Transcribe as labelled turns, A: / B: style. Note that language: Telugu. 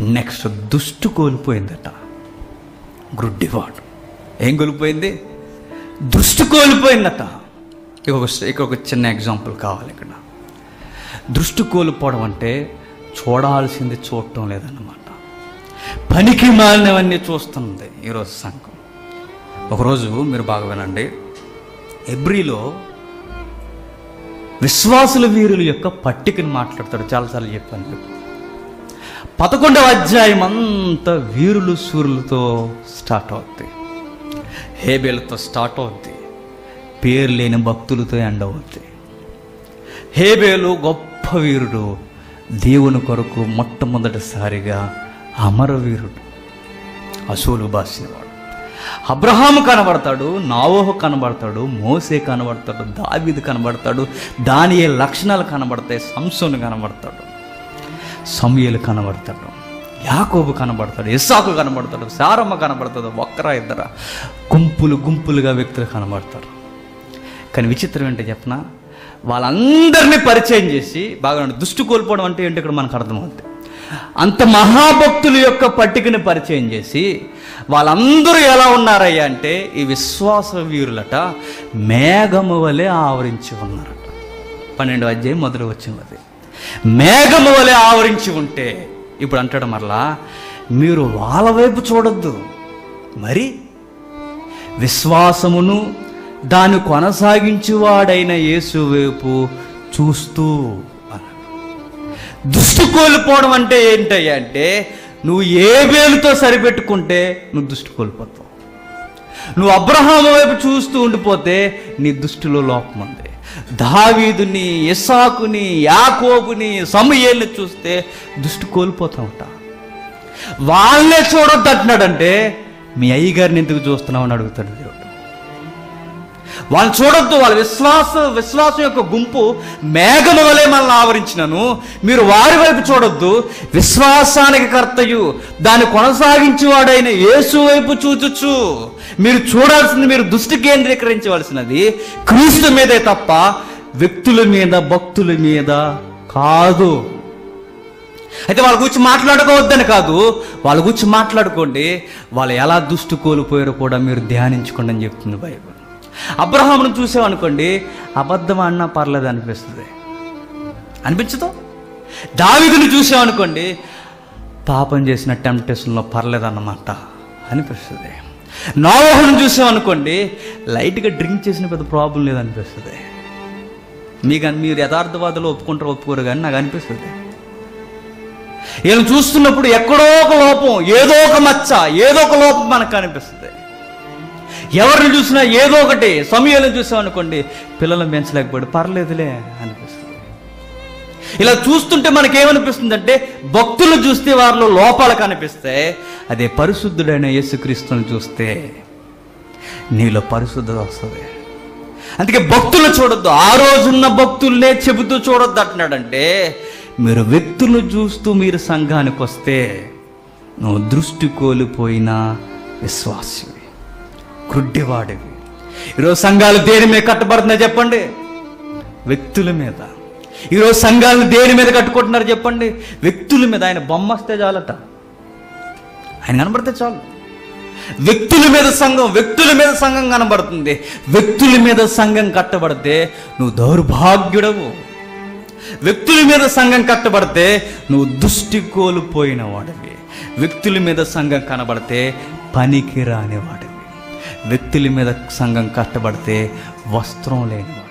A: నెక్స్ట్ దుష్టు కోల్పోయిందట. గ్రుడ్డివాడు ఏం కోల్పోయింది? దృష్టి కోల్పోయిందట. ఇక ఒక ఇక్కడ ఒక చిన్న ఎగ్జాంపుల్ కావాలి ఇక్కడ. దృష్టి కోల్పోవడం అంటే చూడాల్సింది చూడటం లేదన్నమాట. పనికి మాలినవన్నీ చూస్తుంది ఈరోజు సంఘం. ఒకరోజు మీరు బాగా వినండి. ఎబ్రిలో విశ్వాసుల వీరుల యొక్క పట్టికను మాట్లాడతాడు. చాలాసార్లు చెప్పాను. పదకొండవ అధ్యాయం అంతా వీరులు సూర్యులతో స్టార్ట్ అవుద్ది. హేబేలతో స్టార్ట్ అవుద్ది. పేరు లేని భక్తులతో ఎండ్ అవుద్ది. హేబేలు గొప్ప వీరుడు. దేవుని కొరకు మొట్టమొదటిసారిగా అమరవీరుడు అసూలు బాసినవాడు. అబ్రహాము కనబడతాడు నావోహు కనబడతాడు మోసే కనబడతాడు దావీదు కనబడతాడు దాని లక్షణాలు కనబడతాయి సంసోను కనబడతాడు. సమయలు కనబడతాడు యాకోబు కనబడతాడు ఇస్సాకు కనబడతాడు సారమ్మ కనబడతాడు ఒక్కరా ఇద్దర? గుంపులు గుంపులుగా వ్యక్తులు కనబడతారు. కానీ విచిత్రం ఏంటో చెప్పిన? వాళ్ళందరినీ పరిచయం చేసి బాగా దృష్టి కోల్పోవడం అంటే ఏంటి ఇక్కడ మనకు అర్థమవుతుంది. అంత మహాభక్తుల యొక్క పట్టికని పరిచయం చేసి వాళ్ళందరూ ఎలా ఉన్నారయ్యా అంటే ఈ విశ్వాస వీరులట మేఘము వలె ఆవరించి ఉన్నారట. పన్నెండు అధ్యాయం మొదలు వచ్చినది మేఘము వలె ఆవరించి ఉంటే ఇప్పుడు అంటాడు మరలా మీరు వాళ్ళ వైపు చూడొద్దు. మరి విశ్వాసమును దాన్ని కొనసాగించువాడైన యేసు వైపు చూస్తూ దుష్టు కోల్పోవడం అంటే ఏంటయ్యా అంటే నువ్వు ఏ వేలుతో సరిపెట్టుకుంటే నువ్వు దుష్టి కోల్పోతావు. నువ్వు అబ్రహాము వైపు చూస్తూ ఉండిపోతే నీ దృష్టిలో లోపం ఉంది. దావీదుని ఇస్సాకుని యాకోబుని సమయేల్ని చూస్తే దృష్టి కోల్పోతా ఉంటా. వాళ్ళే చూడొద్దు అంటున్నాడంటే మీ అయ్యగారిని ఎందుకు చూస్తున్నావు అని అడుగుతాడు దేవుడు వాళ్ళు చూడొద్దు వాళ్ళ విశ్వాస విశ్వాసం యొక్క గుంపు మేఘము వలె మనల్ని ఆవరించినను. మీరు వారి వైపు చూడొద్దు విశ్వాసానికి కర్తయు. దాన్ని కొనసాగించేవాడైన యేసు వైపు చూచుచు. మీరు చూడాల్సింది మీరు దృష్టి కేంద్రీకరించవలసినది క్రీస్తు మీదే తప్ప వ్యక్తుల మీద భక్తుల మీద కాదు. అయితే వాళ్ళ గురించి మాట్లాడుకోవద్దని కాదు వాళ్ళ గురించి మాట్లాడుకోండి. వాళ్ళు ఎలా దుష్టు కోల్పోయారో కూడా మీరు ధ్యానించుకోండి అని చెప్తుంది బైబుల్. అబ్రహామును చూసామనుకోండి అబద్ధం అన్నా పర్లేదు అనిపిస్తుంది. అనిపించదు? దావిదును చూసామనుకోండి పాపం చేసిన టెంప్టేషన్లో పర్లేదన్నమాట అనిపిస్తుంది. నోవహును చూసామనుకోండి లైట్గా డ్రింక్ చేసిన పెద్ద ప్రాబ్లం లేదనిపిస్తుంది. మీకు మీరు యథార్థవాదులు ఒప్పుకుంటారు ఒప్పుకోరు కానీ నాకు అనిపిస్తుంది. వీళ్ళు చూస్తున్నప్పుడు ఎక్కడో ఒక లోపం ఏదో ఒక మచ్చ ఏదో ఒక లోపం మనకు అనిపిస్తుంది. ఎవరిని చూసినా ఏదో ఒకటి సమయాలను చూసాం అనుకోండి పిల్లలను పెంచలేకపోయాడు పర్లేదులే అనిపిస్తుంది. ఇలా చూస్తుంటే మనకేమనిపిస్తుందంటే భక్తులు చూస్తే వారిలో లోపాలు కనిపిస్తే అదే పరిశుద్ధుడైన యేసుక్రీస్తుని చూస్తే నీలో పరిశుద్ధత వస్తుంది. అందుకే భక్తులు చూడొద్దు. ఆ రోజున్న భక్తుల్నే చెబుతూ చూడొద్దు అంటున్నాడంటే మీరు వ్యక్తులు చూస్తూ మీరు సంఘానికి వస్తే నువ్వు దృష్టి కోల్పోయిన విశ్వాసం గుడ్డివాడివి. ఈరోజు సంఘాలు దేని మీద కట్టబడుతున్నాయి చెప్పండి? వ్యక్తుల మీద. ఈరోజు సంఘాలను దేని మీద కట్టుకుంటున్నారు చెప్పండి? వ్యక్తుల మీద. ఆయన బొమ్మ వస్తే చాలట. ఆయన కనబడితే చాలు. వ్యక్తుల మీద సంఘం వ్యక్తుల మీద సంఘం కనబడుతుంది. వ్యక్తుల మీద సంఘం కట్టబడితే నువ్వు దౌర్భాగ్యుడవు. వ్యక్తుల మీద సంఘం కట్టబడితే నువ్వు దృష్టి కోల్పోయిన వాడివి వ్యక్తుల మీద సంఘం కనబడితే పనికిరాని వాడివి వ్యక్తుల మీద సంఘం కట్టబడితే వస్త్రం లేని